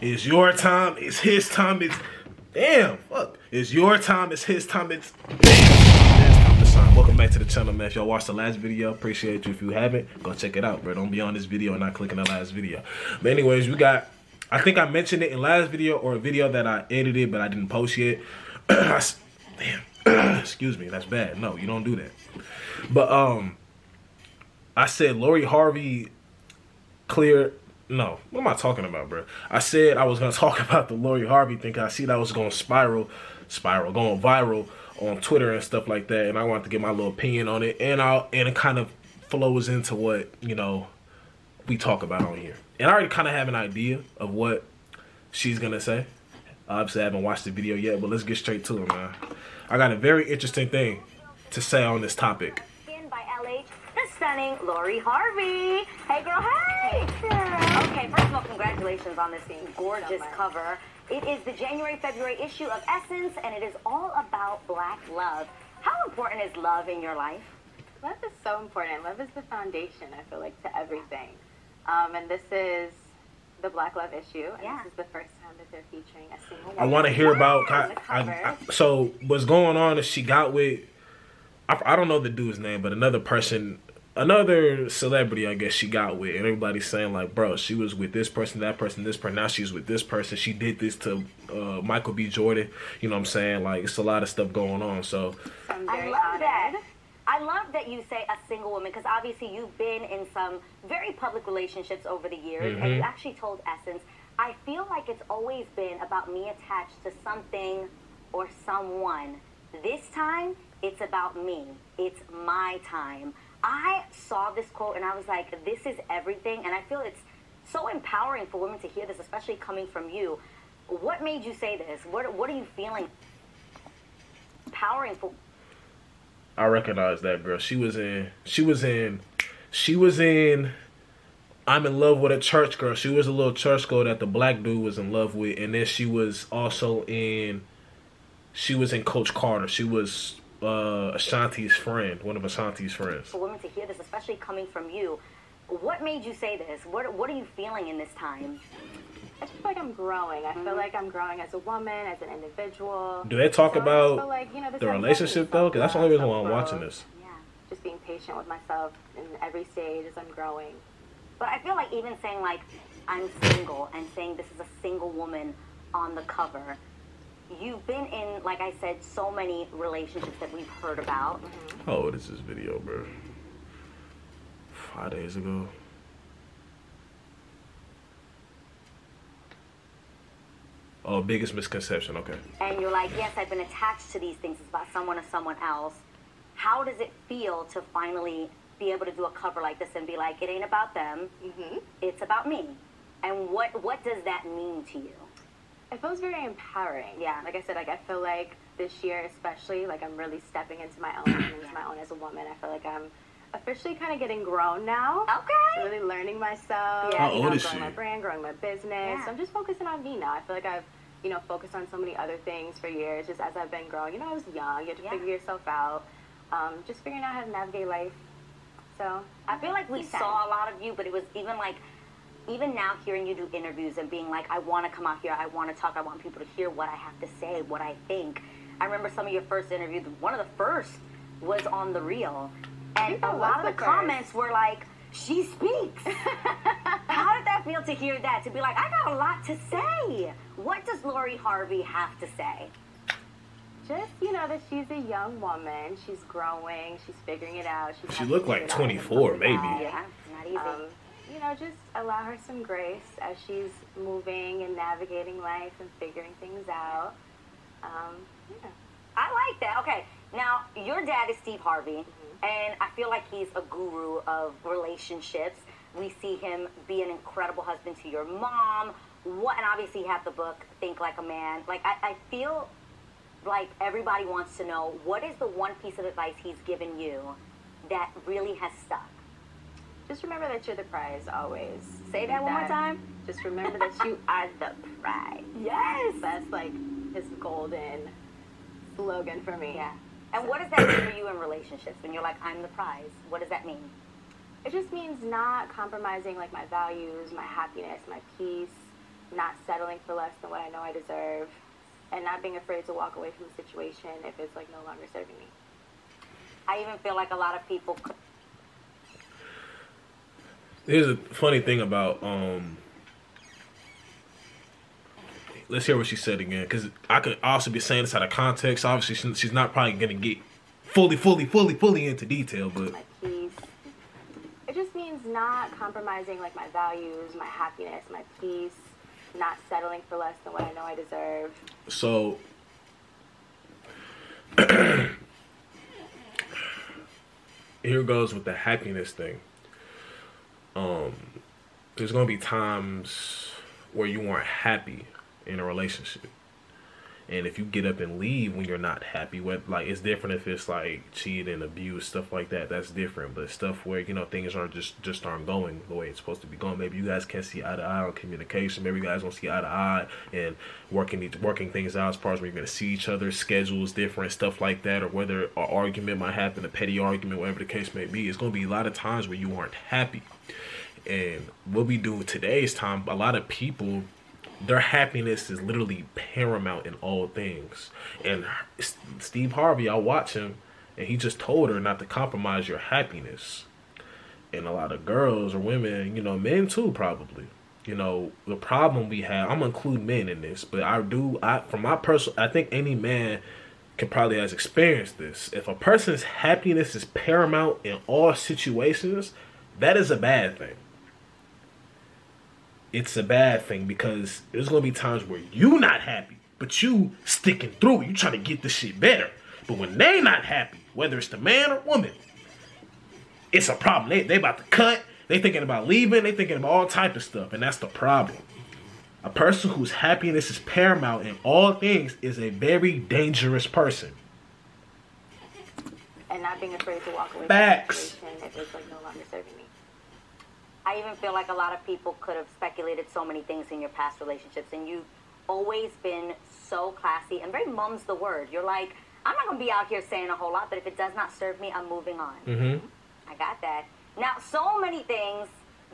It's your time. It's his time. It's damn. Fuck. It's your time. It's his time. It's damn. Time Welcome back to the channel, man. If y'all watched the last video, appreciate you. If you haven't, go check it out, bro. Don't be on this video and not clicking the last video. But anyways, we got. I think I mentioned it in last video or a video that I edited but I didn't post yet. damn. Excuse me. That's bad. No, you don't do that. But um, I said Lori Harvey clear. No, what am I talking about, bro? I said I was gonna talk about the Lori Harvey thing. I see that was going spiral, spiral, going viral on Twitter and stuff like that, and I wanted to get my little opinion on it, and I and it kind of flows into what you know we talk about on here, and I already kind of have an idea of what she's gonna say. Obviously, I haven't watched the video yet, but let's get straight to it, man. I got a very interesting thing to say on this topic. In by LH, the stunning Lori Harvey. Hey, girl, hey! Okay, first of all, congratulations on this gorgeous cover. It is the January February issue of Essence, and it is all about black love. How important is love in your life? Love is so important. Love is the foundation, I feel like, to everything. Um, and this is the Black Love issue. And Yeah. this is the first time that they're featuring a single woman. I want to hear about. on the I. I, so what's going on is she got with. I, I don't know the dude's name, but another person, another celebrity, I guess she got with, and everybody's saying like, bro, she was with this person, that person, this person. Now she's with this person. She did this to uh, Michael B. Jordan. You know what I'm saying? Like it's a lot of stuff going on. So So I'm I very love honored. that. I love that you say a single woman because obviously you've been in some very public relationships over the years, and you actually told Essence, I feel like it's always been about me attached to something or someone. This time, it's about me. It's my time. I saw this quote and I was like, this is everything, and I feel it's so empowering for women to hear this, especially coming from you. What made you say this? What, what are you feeling? Empowering for I recognize that girl. She was in. She was in. She was in. I'm in love with a church girl. She was a little church girl that the black dude was in love with, and then she was also in. She was in Coach Carter. She was uh, Ashanti's friend, one of Ashanti's friends. for women to hear this, especially coming from you. What made you say this? What What are you feeling in this time? I feel like I'm growing. I feel like I'm growing as a woman, as an individual. Do they talk So about like, you know, the relationship though? Because that's the only reason why I'm watching this. Yeah, Just being patient with myself in every stage as I'm growing. but I feel like even saying like I'm single and saying this is a single woman on the cover. You've been in, like I said, so many relationships that we've heard about. How old is this video, bro? Five days ago. Oh, biggest misconception. Okay. and you're like, yes, I've been attached to these things. It's about someone or someone else. How does it feel to finally be able to do a cover like this and be like, it ain't about them, Mm-hmm. it's about me? And what what does that mean to you? It feels very empowering. Yeah. Like I said, like I feel like this year especially, like I'm really stepping into my own, and into my own as a woman. I feel like I'm officially kind of getting grown now. Okay. Really learning myself. Yeah. How you old know, is growing she? my brand, growing my business. Yeah. So I'm just focusing on me now. I feel like I've, you know, focused on so many other things for years. Just as I've been growing, you know, I was young. You have to Yeah. figure yourself out. Um, just figuring out how to navigate life. So I feel like we saw a lot of you, but it was even like, even now hearing you do interviews and being like, I want to come out here, I want to talk, I want people to hear what I have to say, what I think. I remember some of your first interviews. One of the first was on the real, and think a lot of the the comments were like, "She speaks." How did that feel to hear that? To be like, I got a lot to say. What does Lori Harvey have to say? just you know that she's a young woman. She's growing. She's figuring it out. She's She looked like figure it out as a 24 maybe. guy. Yeah, not easy. um, you know, just allow her some grace as she's moving and navigating life and figuring things out. Um, yeah. I like that. Okay, now your dad is Steve Harvey, and I feel like he's a guru of relationships. We see him be an incredible husband to your mom. What, and obviously, he had the book Think Like a Man. Like, I, I feel like everybody wants to know what is the one piece of advice he's given you that really has stuck. Just remember that you're the prize always. Say that one more time. Just remember that you are the prize. Yes. That's like his golden slogan for me. Yeah. And what does that mean for you in relationships when you're like, I'm the prize? What does that mean? It just means not compromising like my values, my happiness, my peace, not settling for less than what I know I deserve, and not being afraid to walk away from the situation if it's like no longer serving me. I even feel like a lot of people. Here's a funny thing about um. Let's hear what she said again, because I could also be saying this out of context. Obviously, she's not probably gonna get fully, fully, fully, fully into detail, but my peace. It just means not compromising like my values, my happiness, my peace, not settling for less than what I know I deserve. So here goes with the happiness thing. There's gonna be times where you aren't happy in a relationship. And if you get up and leave when you're not happy, what like it's different if it's like cheating, abuse, stuff like that. That's different. But stuff where you know things aren't just just aren't going the way it's supposed to be going. Maybe you guys can't see eye to eye on communication. Maybe you guys don't see eye to eye and working working things out as far as when you're gonna see each other, schedules different, stuff like that, or whether an argument might happen, a petty argument, whatever the case may be. It's gonna be a lot of times where you aren't happy. And what we do today's time, a lot of people their happiness is literally paramount in all things. And Steve Harvey, I watch him, and he just told her not to compromise your happiness. And a lot of girls or women, you know, men too, probably. You know, the problem we have. I'm gonna include men in this, but I do. I from my personal, I think any man can probably has experienced this. If a person's happiness is paramount in all situations, that is a bad thing it's a bad thing because there's gonna be times where you not happy, but you sticking through. You trying to get the shit better. But when they not happy, whether it's the man or woman, it's a problem. They they about to cut. They thinking about leaving. They thinking about all type of stuff, and that's the problem. A person whose happiness is paramount in all things is a very dangerous person. And not being afraid to walk away Facts. from the situation if like no longer serving me. I even feel like a lot of people could have speculated so many things in your past relationships, and you've always been so classy and very mum's the word. You're like, I'm not gonna be out here saying a whole lot, but if it does not serve me, I'm moving on. Mm-hmm. I got that. Now, so many things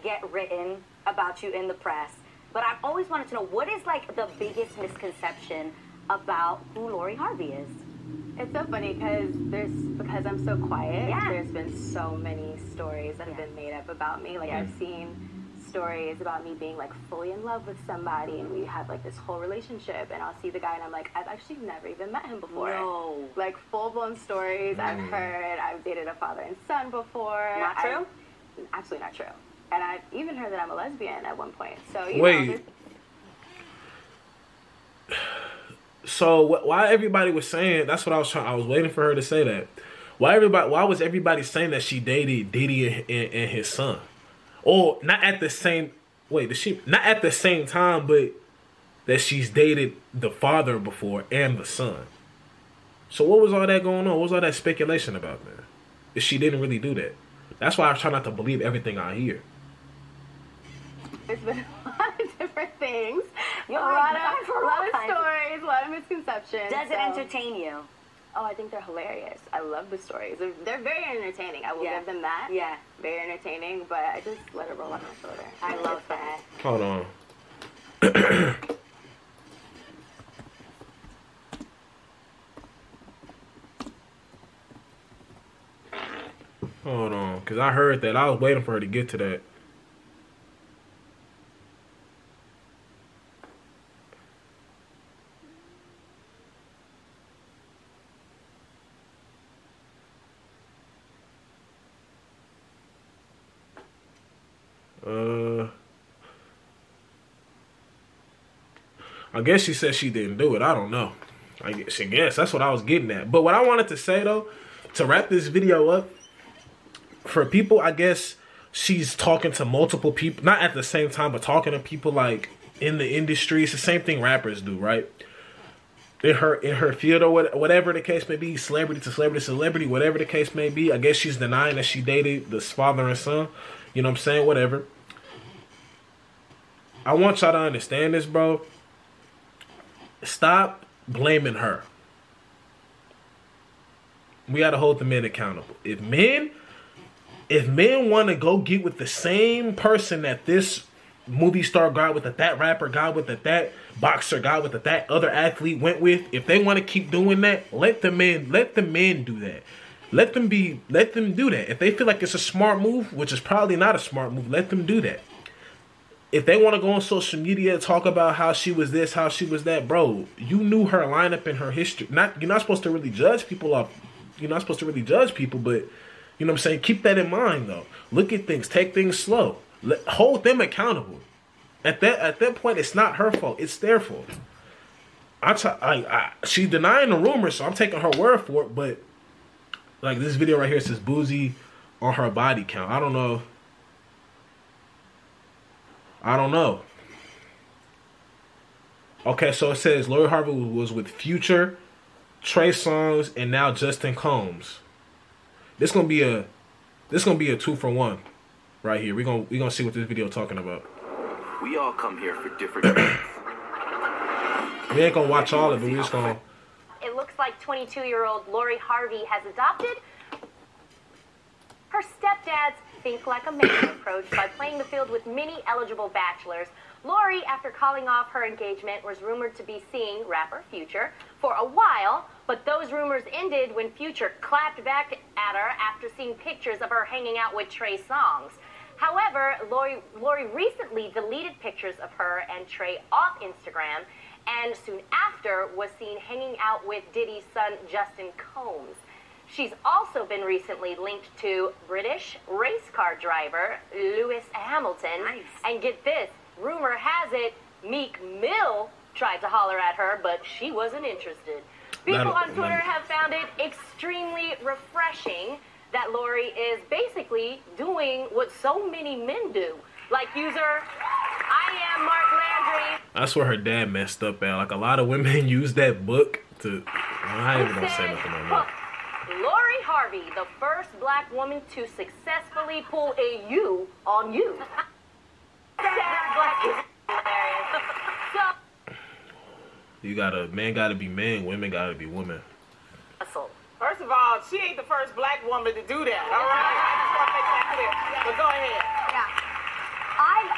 get written about you in the press, but I've always wanted to know what is like the biggest misconception about who Lori Harvey is. It's so funny because there's because I'm so quiet. Yeah. There's been so many stories that have Yeah. been made up about me. Like I've seen stories about me being like fully in love with somebody, and we have like this whole relationship. And I'll see the guy, and I'm like, I've actually never even met him before. No. Like full blown stories I've Mm. heard. I've dated a father and son before. Not I've- true? absolutely not true. And I've even heard that I'm a lesbian at one point. So you Wait. know, there's- So wh- why everybody was saying that's what I was trying. I was waiting for her to say that. Why everybody? Why was everybody saying that she dated Diddy and, and, and his son, or not at the same? Wait, did she not at the same time, but that she's dated the father before and the son. So what was all that going on? What was all that speculation about, man? If she didn't really do that. That's why I try not to believe everything I hear. It's been a lot of different things. You're a lot I've of, a lot of stories, a lot of misconceptions. Does it entertain you? Oh, I think they're hilarious. I love the stories. They're, they're very entertaining. I will Yeah. give them that. Yeah. Very entertaining, but I just let it roll on my shoulder. I love that. Hold on. Hold on, because I heard that. I was waiting for her to get to that. Uh, I guess she said she didn't do it. I don't know. I guess, I guess that's what I was getting at. But what I wanted to say though, to wrap this video up, for people, I guess she's talking to multiple people, not at the same time, but talking to people like in the industry. It's the same thing rappers do, right? In her in her field or what, whatever the case may be, celebrity to celebrity celebrity, whatever the case may be. I guess she's denying that she dated this father and son. You know what I'm saying? Whatever. I want y'all to understand this, bro. Stop blaming her. We gotta hold the men accountable. If men, if men want to go get with the same person that this movie star got with, that that rapper got with, that that boxer got with, that that other athlete went with. If they want to keep doing that, let the men let the men do that. Let them be let them do that. If they feel like it's a smart move, which is probably not a smart move, let them do that. If they want to go on social media talk about how she was this, how she was that, bro, you knew her lineup and her history. Not you're not supposed to really judge people off. You're not supposed to really judge people, but you know what I'm saying. Keep that in mind though. Look at things. Take things slow. Let, hold them accountable. At that at that point, it's not her fault. It's their fault. I, t- I, I she's denying the rumor, so I'm taking her word for it. But like this video right here says boozy on her body count. I don't know. I don't know. Okay, so it says Lori Harvey was with Future, Trey Songz, and now Justin Combs. This gonna be a this gonna be a two for one right here. We're gonna we gonna see what this video talking about. We all come here for different reasons. We ain't gonna watch all of it, we just gonna It looks like 22 year old Lori Harvey has adopted her stepdad's think like a man approach by playing the field with many eligible bachelors. Lori, after calling off her engagement, was rumored to be seeing rapper Future for a while, but those rumors ended when Future clapped back at her after seeing pictures of her hanging out with Trey Songz. However, Lori, Lori recently deleted pictures of her and Trey off Instagram, and soon after was seen hanging out with Diddy's son Justin Combs. She's also been recently linked to British race car driver Lewis Hamilton. Nice. And get this, rumor has it Meek Mill tried to holler at her, but she wasn't interested. People on Twitter have found it extremely refreshing that Lori is basically doing what so many men do. Like user, I am Mark Landry. That's where her dad messed up at. Like a lot of women use that book to. I ain't even gonna say nothing on that. Lori Harvey, the first black woman to successfully pull a U on you. Sad black is hilarious. So, You gotta man gotta be man, women gotta be women. hustle. First of all, she ain't the first black woman to do that. All right, I just want to make that clear. But go ahead.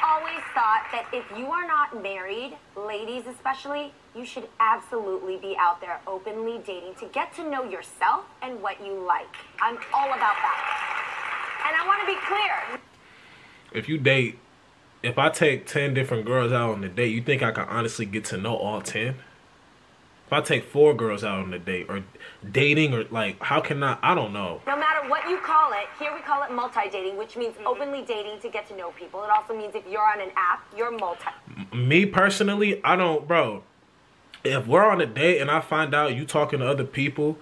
Always thought that if you are not married, ladies especially, you should absolutely be out there openly dating to get to know yourself and what you like. I'm all about that. And I want to be clear. If you date, if I take ten different girls out on a date, you think I can honestly get to know all ten? If I take four girls out on a date or dating or like, how can I? I don't know. No matter what you call it, here we call it multi-dating, which means mm-hmm. openly dating to get to know people. It also means if you're on an app, you're multi. Me personally, I don't, bro. If we're on a date and I find out you talking to other people,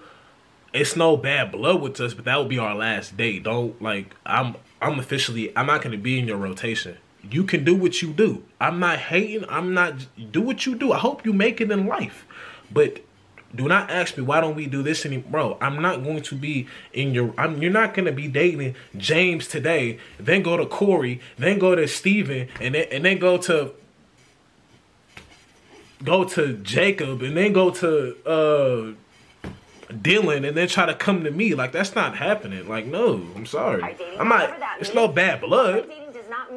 it's no bad blood with us, but that would be our last date. Don't like I'm I'm officially I'm not gonna be in your rotation. You can do what you do. I'm not hating. I'm not do what you do. I hope you make it in life. But do not ask me why don't we do this anymore, bro. I'm not going to be in your. I'm. You're not gonna be dating James today, then go to Corey, then go to Steven, and then and then go to go to Jacob, and then go to uh Dylan, and then try to come to me. Like that's not happening. Like no, I'm sorry. I'm not. It's no bad blood.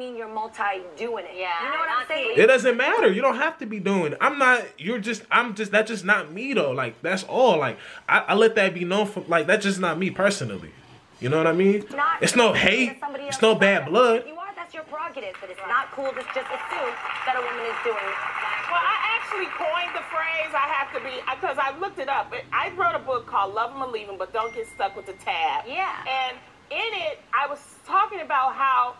Multi-dating does not mean you're multi-doing it. Yeah, You know what I'm saying? It doesn't matter. You don't have to be doing. It. I'm not. You're just. I'm just. That's just not me though. Like that's all. Like I, I let that be known for. Like that's just not me personally. You know what I mean? not it's no hate. It's no bad blood. You are, that's your prerogative, but it's not cool to just assume that a woman is doing Well, I actually coined the phrase. I have to be because I looked it up. I wrote a book called "Love 'Em or Leave 'Em," but don't get stuck with the tab. Yeah. And in it, I was talking about how,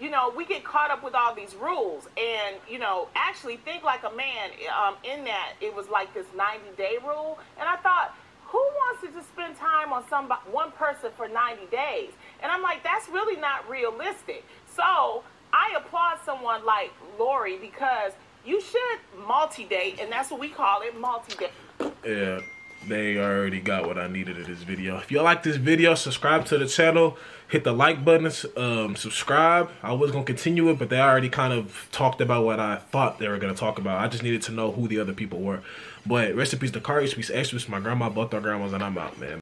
you know, we get caught up with all these rules, and you know, actually think like a man. Um, in that, it was like this 90-day rule, and I thought. Who wants to just spend time on some one person for 90 days? And I'm like, that's really not realistic. So I applaud someone like Lori because you should multi-date, and that's what we call it, multi-date. Yeah, they already got what I needed in this video. If y'all like this video, subscribe to the channel. Hit the like button. Um, subscribe. I was gonna continue it, but they already kind of talked about what I thought they were gonna talk about. I just needed to know who the other people were. But recipes, the to Kari, peace Extras, my grandma, both our grandmas, and I'm out, man.